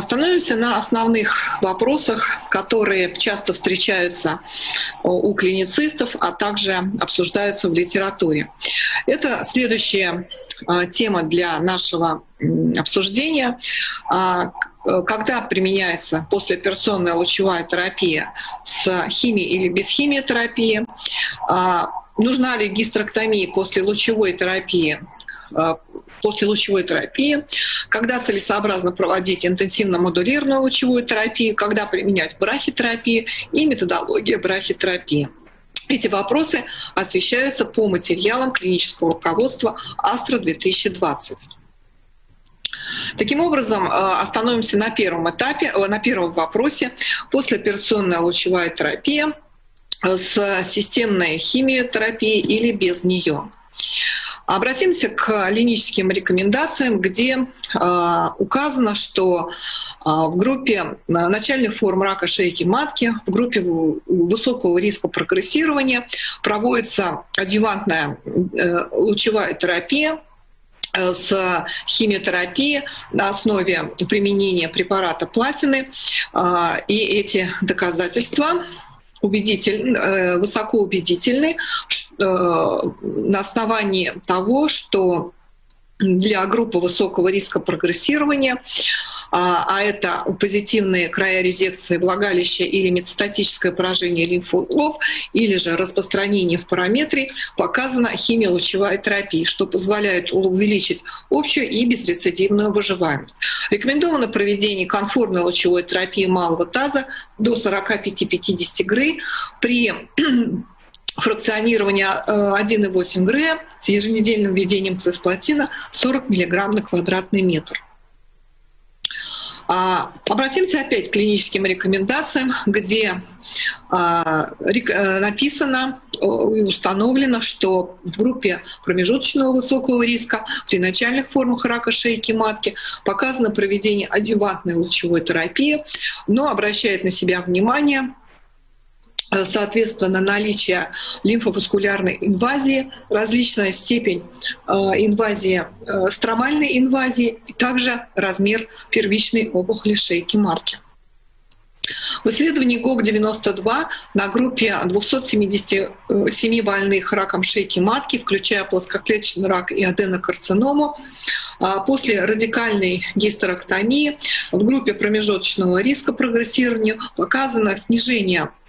Остановимся на основных вопросах, которые часто встречаются у клиницистов, а также обсуждаются в литературе. Это следующая а, тема для нашего обсуждения. А, когда применяется послеоперационная лучевая терапия с химией или без химиотерапии, а, нужна ли гистерэктомия после лучевой терапии после лучевой терапии, когда целесообразно проводить интенсивно-модулированную лучевую терапию, когда применять брахитерапию и методология брахитерапии. Эти вопросы освещаются по материалам клинического руководства Астра-2020. Таким образом, э, остановимся на первом этапе, э, на первом вопросе. Послеоперационная лучевая терапия э, с системной химиотерапией или без нее. Обратимся к линическим рекомендациям, где э, указано, что э, в группе начальных форм рака шейки матки, в группе высокого риска прогрессирования проводится адъювантная э, лучевая терапия э, с химиотерапией на основе применения препарата платины. Э, и эти доказательства убедитель, э, высоко убедительны э, на основании того, что для группы высокого риска прогрессирования а, а это позитивные края резекции влагалища или метастатическое поражение лимфоузлов, или же распространение в параметре, показана химиолучевая терапия, что позволяет увеличить общую и безрецидивную выживаемость. Рекомендовано проведение конформной лучевой терапии малого таза до 45-50 грей при фракционирования 1,8 грея с еженедельным введением цисплатина 40 мг на квадратный метр. А, обратимся опять к клиническим рекомендациям, где а, э, написано и установлено, что в группе промежуточного высокого риска при начальных формах рака шейки матки показано проведение адъювантной лучевой терапии, но обращает на себя внимание Э, соответственно, наличие лимфоваскулярной инвазии, различная степень э, инвазии, э, стромальной инвазии и также размер первичной опухоли шейки матки. В исследовании ГОК-92 на группе 277 больных раком шейки матки, включая плоскоклеточный рак и аденокарциному, после радикальной гистерэктомии в группе промежуточного риска прогрессирования показано снижение Э,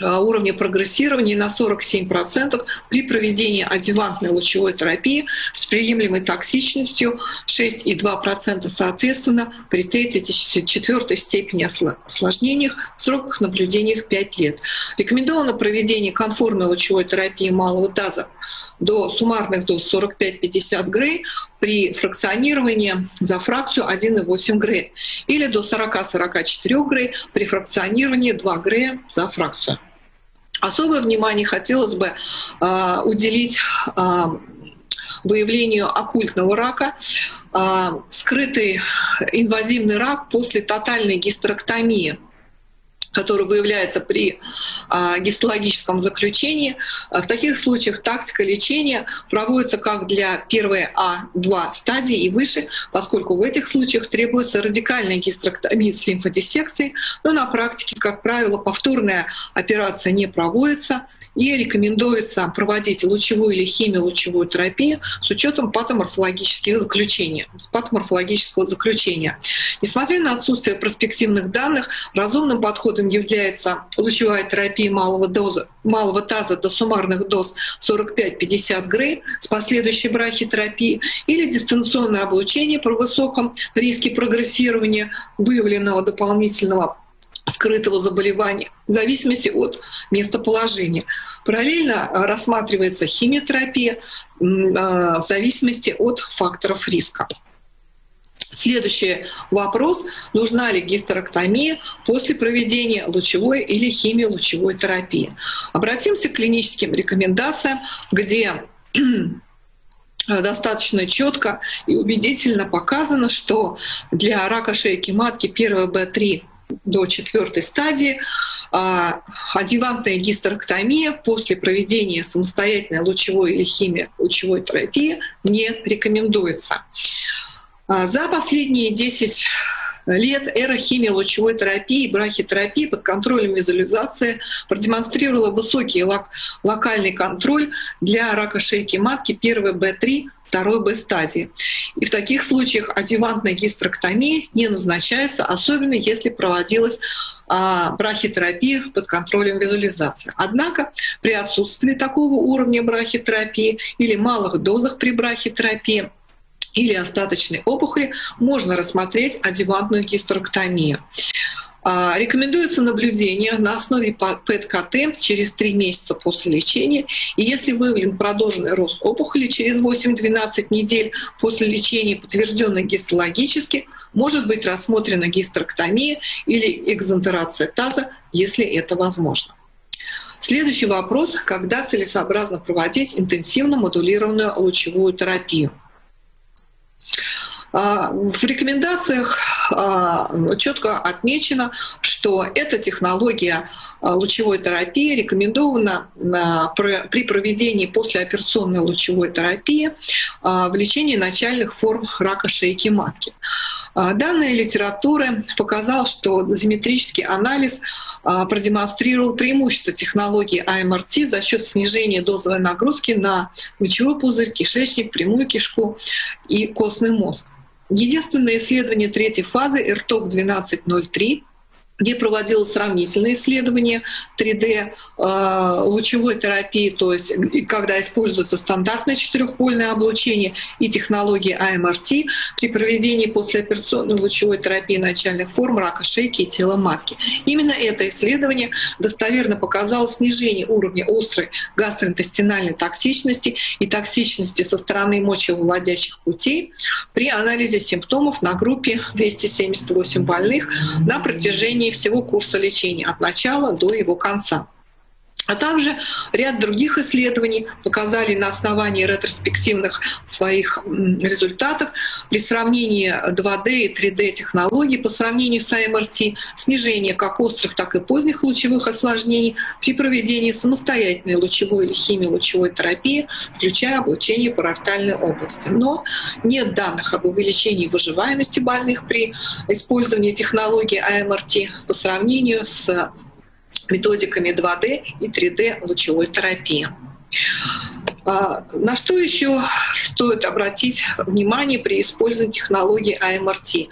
уровня прогрессирования на 47% при проведении адювантной лучевой терапии с приемлемой токсичностью 6,2% соответственно при третьей и четвертой степени осложнениях в сроках наблюдения 5 лет. Рекомендовано проведение конформной лучевой терапии малого таза до суммарных доз 45-50 грей при фракционировании за фракцию 1,8 грей или до 40-44 грей при фракционировании 2 грея за фракцию. Особое внимание хотелось бы э, уделить э, выявлению оккультного рака, э, скрытый инвазивный рак после тотальной гистерэктомии – который выявляется при а, гистологическом заключении. А, в таких случаях тактика лечения проводится как для первой А2 стадии и выше, поскольку в этих случаях требуется радикальная гистерэктомия с лимфодиссекцией, но на практике, как правило, повторная операция не проводится и рекомендуется проводить лучевую или химиолучевую терапию с учетом патоморфологических заключений, патоморфологического заключения. Несмотря на отсутствие перспективных данных, разумным подходом методом является лучевая терапия малого, доза, малого таза до суммарных доз 45-50 грей с последующей брахитерапией или дистанционное облучение при высоком риске прогрессирования выявленного дополнительного скрытого заболевания в зависимости от местоположения. Параллельно рассматривается химиотерапия а, в зависимости от факторов риска. Следующий вопрос. Нужна ли гистерэктомия после проведения лучевой или химиолучевой терапии? Обратимся к клиническим рекомендациям, где достаточно четко и убедительно показано, что для рака шейки матки 1 Б3 до четвертой стадии а, адъювантная гистерэктомия после проведения самостоятельной лучевой или химио лучевой терапии не рекомендуется. А, за последние 10 лет эра химии лучевой терапии и брахитерапии под контролем визуализации продемонстрировала высокий лок локальный контроль для рака шейки матки 1 Б3 второй Б стадии. И в таких случаях адювантная гистерэктомия не назначается, особенно если проводилась а, брахитерапия под контролем визуализации. Однако при отсутствии такого уровня брахитерапии или малых дозах при брахитерапии или остаточной опухоли можно рассмотреть адювантную гистерэктомию. А, рекомендуется наблюдение на основе ПЭТ-КТ через 3 месяца после лечения. И если выявлен продолженный рост опухоли через 8-12 недель после лечения, подтвержденный гистологически, может быть рассмотрена гистерэктомия или экзонтерация таза, если это возможно. Следующий вопрос. Когда целесообразно проводить интенсивно модулированную лучевую терапию? А, в рекомендациях четко отмечено, что эта технология а, лучевой терапии рекомендована при проведении послеоперационной лучевой терапии в лечении начальных форм рака шейки матки. Данные литературы показал, что дозиметрический анализ продемонстрировал преимущество технологии АМРТ за счет снижения дозовой нагрузки на мочевой пузырь, кишечник, прямую кишку и костный мозг. Единственное исследование третьей фазы РТОК 1203 где проводилось сравнительное исследование 3D э, лучевой терапии, то есть когда используется стандартное четырехпольное облучение и технологии АМРТ при проведении послеоперационной лучевой терапии начальных форм рака шейки и тела матки. Именно это исследование достоверно показало снижение уровня острой гастроинтестинальной токсичности и токсичности со стороны мочевыводящих путей при анализе симптомов на группе 278 больных на протяжении всего курса лечения от начала до его конца. А также ряд других исследований показали на основании ретроспективных своих результатов при сравнении 2D и 3D технологий по сравнению с АМРТ снижение как острых, так и поздних лучевых осложнений при проведении самостоятельной лучевой или химиолучевой терапии, включая облучение парартальной области. Но нет данных об увеличении выживаемости больных при использовании технологии АМРТ по сравнению с методиками 2D и 3D лучевой терапии. А, на что еще стоит обратить внимание при использовании технологии АМРТ?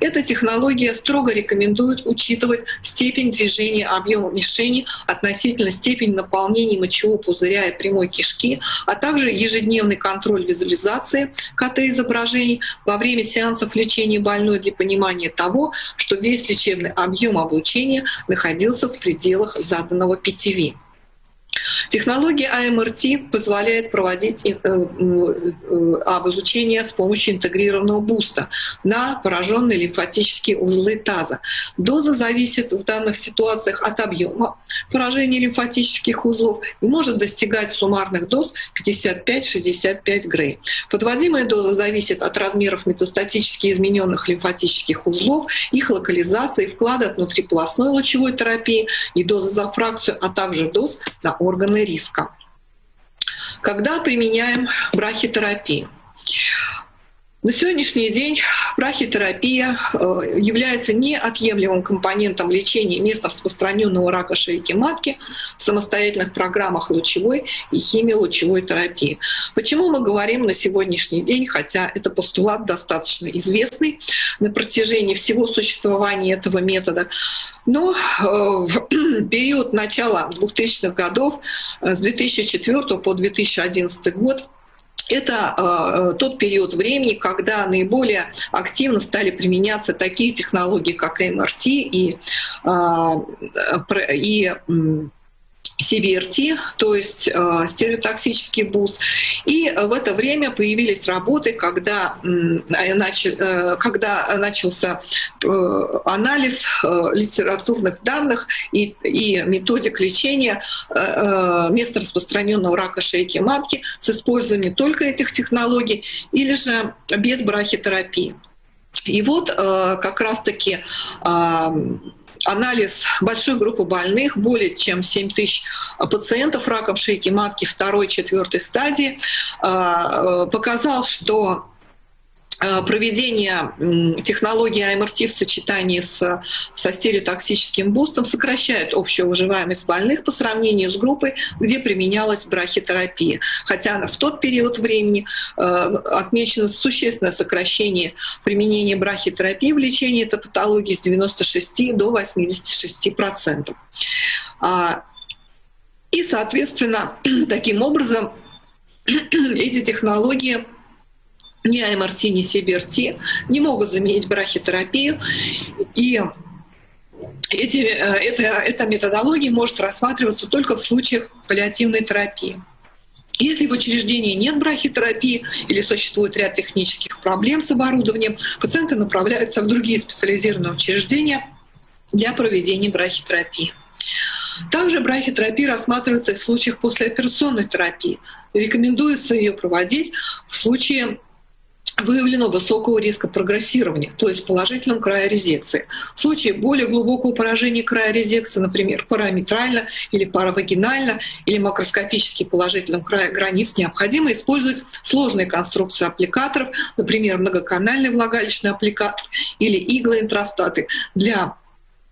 Эта технология строго рекомендует учитывать степень движения объема мишени относительно степени наполнения мочевого пузыря и прямой кишки, а также ежедневный контроль визуализации КТ-изображений во время сеансов лечения больной для понимания того, что весь лечебный объем облучения находился в пределах заданного PTV. Технология АМРТ позволяет проводить э, э, облучение с помощью интегрированного буста на пораженные лимфатические узлы таза. Доза зависит в данных ситуациях от объема поражения лимфатических узлов и может достигать суммарных доз 55-65 грей. Подводимая доза зависит от размеров метастатически измененных лимфатических узлов, их локализации, вклада внутриполосной лучевой терапии и дозы за фракцию, а также доз на органы риска. Когда применяем брахитерапию? На сегодняшний день брахитерапия э, является неотъемлемым компонентом лечения места распространенного рака шейки матки в самостоятельных программах лучевой и химиолучевой терапии. Почему мы говорим на сегодняшний день, хотя это постулат достаточно известный на протяжении всего существования этого метода, но э, в период начала 2000-х годов, э, с 2004 по 2011 год, это э, тот период времени, когда наиболее активно стали применяться такие технологии, как МРТ и, э, и SBRT, то есть э, стереотаксический буст. И в это время появились работы, когда, э, начал, э, когда начался э, анализ э, литературных данных и, и методик лечения э, э, местнораспространенного рака шейки матки с использованием только этих технологий или же без брахитерапии. И вот э, как раз-таки э, анализ большой группы больных, более чем 7 тысяч пациентов раком шейки матки второй, четвертой стадии, а, э, показал, что Э, проведение технологии АМРТ в сочетании с, со стереотоксическим бустом сокращает общую выживаемость больных по сравнению с группой, где применялась брахитерапия. Хотя в тот период времени э, отмечено существенное сокращение применения брахитерапии в лечении этой патологии с 96 до 86 процентов. А, и, соответственно, таким образом эти технологии ни АМРТ, ни СБРТ не могут заменить брахитерапию. И эти, э, это, эта методология может рассматриваться только в случаях паллиативной терапии. Если в учреждении нет брахитерапии или существует ряд технических проблем с оборудованием, пациенты направляются в другие специализированные учреждения для проведения брахитерапии. Также брахитерапия рассматривается в случаях послеоперационной терапии. Рекомендуется ее проводить в случае выявлено высокого риска прогрессирования, то есть в положительном крае резекции. В случае более глубокого поражения края резекции, например, параметрально или паравагинально или макроскопически положительном крае границ, необходимо использовать сложные конструкции аппликаторов, например, многоканальный влагалищный аппликатор или иглоинтростаты для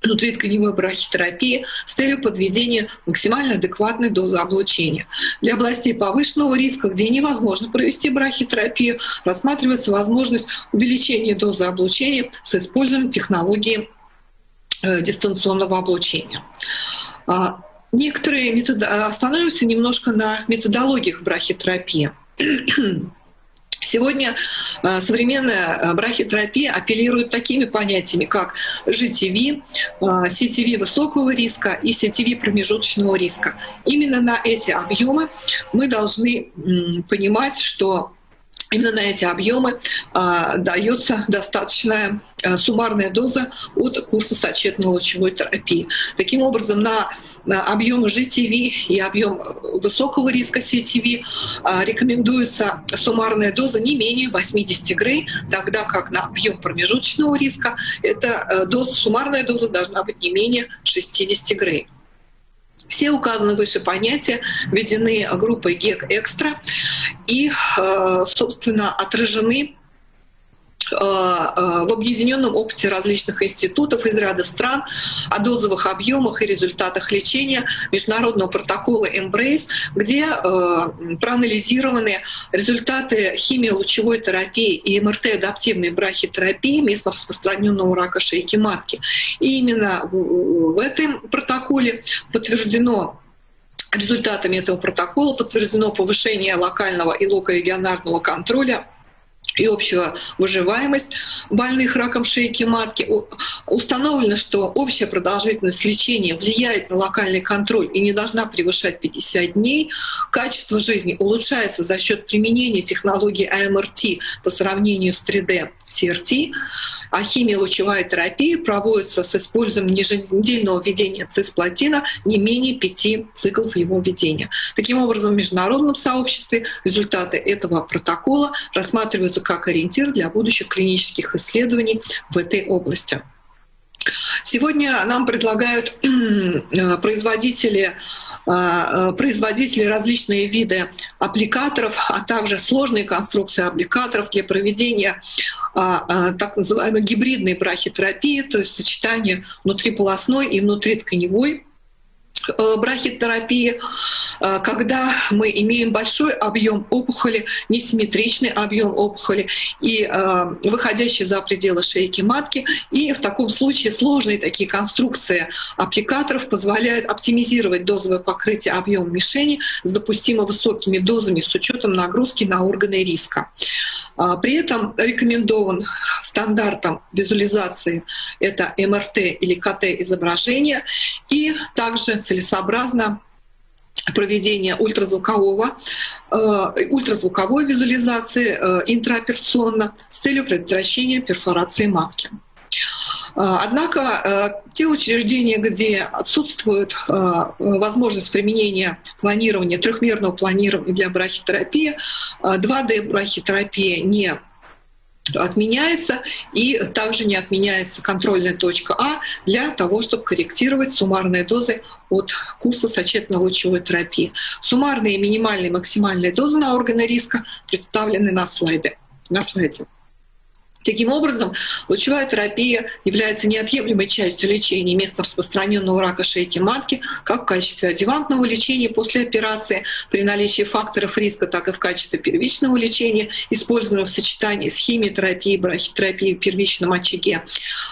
внутритканевой брахитерапии с целью подведения максимально адекватной дозы облучения. Для областей повышенного риска, где невозможно провести брахитерапию, рассматривается возможность увеличения дозы облучения с использованием технологии э, дистанционного облучения. А, некоторые методы остановимся немножко на методологиях брахитерапии. Сегодня э, современная э, брахитерапия апеллирует такими понятиями, как GTV, CTV э, высокого риска и CTV промежуточного риска. Именно на эти объемы мы должны понимать, что именно на эти объемы а, дается достаточная а, суммарная доза от курса сочетно-лучевой терапии. Таким образом, на, на объемы GTV и объем высокого риска CTV а, рекомендуется суммарная доза не менее 80 грей, тогда как на объем промежуточного риска эта а, доза, суммарная доза должна быть не менее 60 грей. Все указаны выше понятия введены группой ГЕК Экстра. И, э, собственно, отражены в объединенном опыте различных институтов из ряда стран о дозовых объемах и результатах лечения международного протокола Embrace, где э, проанализированы результаты химиолучевой терапии и МРТ-адаптивной брахитерапии местно распространенного рака шейки матки. И именно в этом протоколе подтверждено результатами этого протокола подтверждено повышение локального и локорегионального контроля и общего выживаемость больных раком шейки матки. Установлено, что общая продолжительность лечения влияет на локальный контроль и не должна превышать 50 дней. Качество жизни улучшается за счет применения технологии АМРТ по сравнению с 3D CRT, а химия-лучевая терапия проводится с использованием еженедельного введения цисплатина не менее пяти циклов его введения. Таким образом, в международном сообществе результаты этого протокола рассматриваются как ориентир для будущих клинических исследований в этой области. Сегодня нам предлагают э, производители, э, э, производители различные виды аппликаторов, а также сложные конструкции аппликаторов для проведения так называемой гибридной брахитерапии, то есть сочетание внутриполосной и внутритканевой брахитерапии, э, когда мы имеем большой объем опухоли, несимметричный объем опухоли и э, выходящий за пределы шейки матки. И в таком случае сложные такие конструкции аппликаторов позволяют оптимизировать дозовое покрытие объема мишени с допустимо высокими дозами с учетом нагрузки на органы риска. При этом рекомендован стандартом визуализации это МРТ или КТ изображение и также целесообразно проведение ультразвукового, э, ультразвуковой визуализации э, интраоперационно с целью предотвращения перфорации матки. Э, однако э, те учреждения, где отсутствует э, возможность применения планирования, трехмерного планирования для брахитерапии, 2D-брахитерапия не отменяется, и также не отменяется контрольная точка А для того, чтобы корректировать суммарные дозы от курса сочетно-лучевой терапии. Суммарные, минимальные, максимальные дозы на органы риска представлены на слайде. На слайде. Таким образом, лучевая терапия является неотъемлемой частью лечения места распространенного рака шейки матки, как в качестве адювантного лечения после операции при наличии факторов риска, так и в качестве первичного лечения, используемого в сочетании с химиотерапией, брахитерапией в первичном очаге.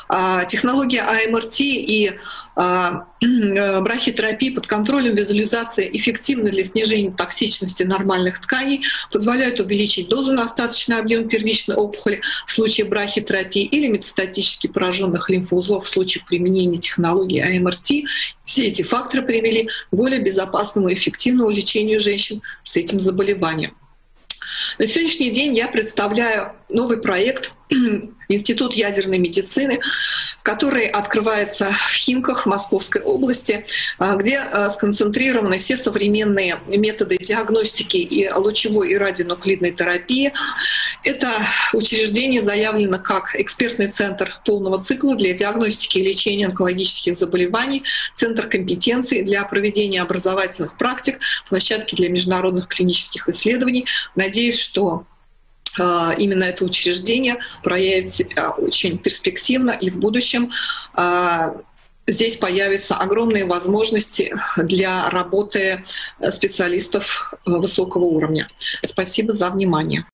А, технология АМРТ и а, брахитерапии под контролем визуализации эффективна для снижения токсичности нормальных тканей, позволяют увеличить дозу на остаточный объем первичной опухоли в случае брахитерапии или метастатически пораженных лимфоузлов в случае применения технологии АМРТ. Все эти факторы привели к более безопасному и эффективному лечению женщин с этим заболеванием. На сегодняшний день я представляю новый проект Институт ядерной медицины, который открывается в Химках Московской области, а, где а, сконцентрированы все современные методы диагностики и лучевой и радионуклидной терапии. Это учреждение заявлено как экспертный центр полного цикла для диагностики и лечения онкологических заболеваний, центр компетенции для проведения образовательных практик, площадки для международных клинических исследований. Надеюсь, что именно это учреждение проявит себя очень перспективно и в будущем а, здесь появятся огромные возможности для работы специалистов высокого уровня. Спасибо за внимание.